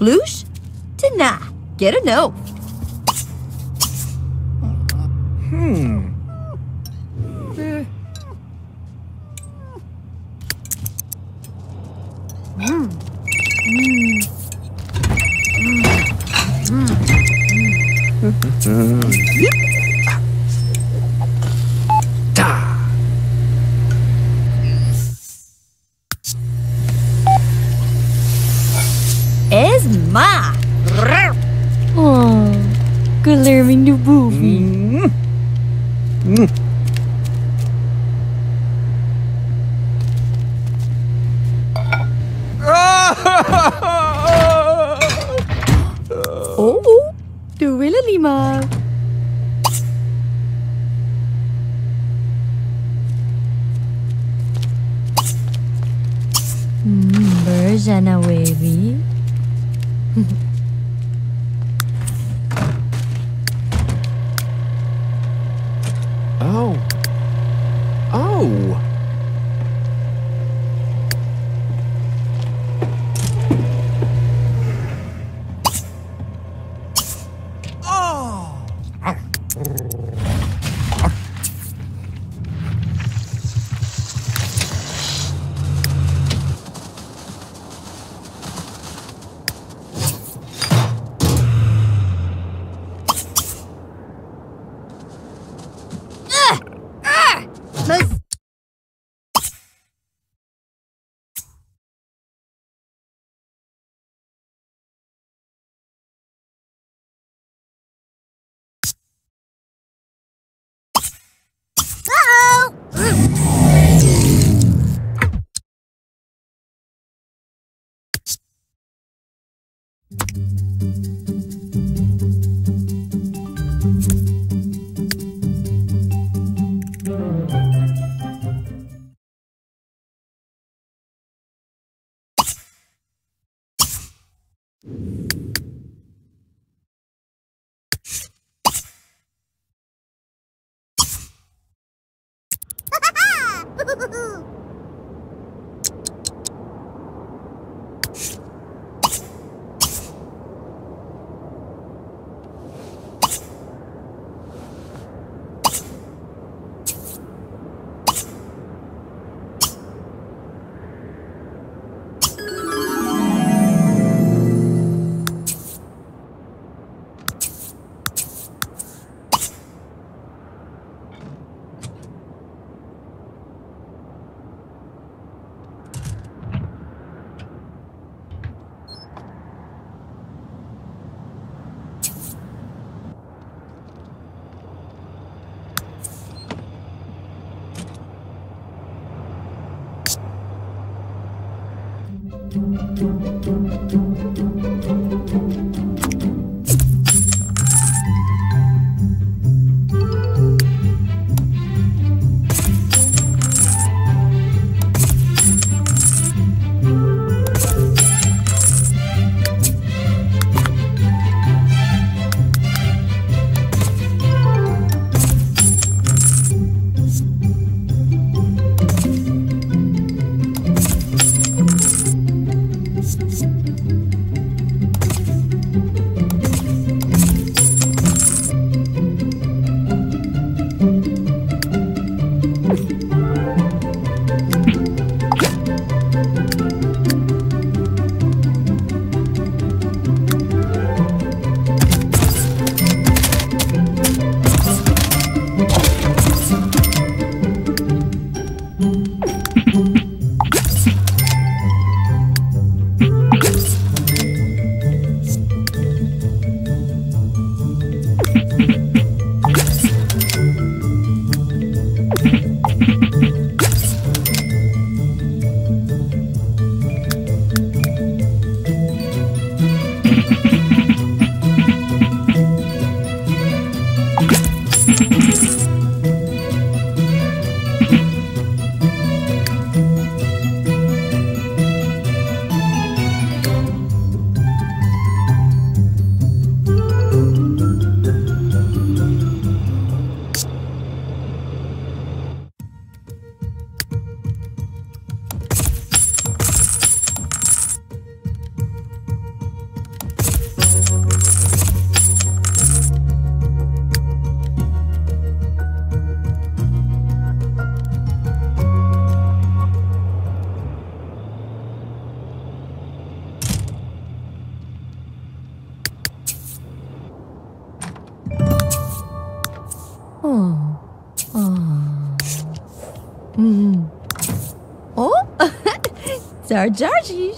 Sploosh to nah. Get a no. Hmm. Eh. Ta. Niet maar. Hmm, Berjana wavy. Woohoo! Oh. Oh. Mm. Oh, Georgie.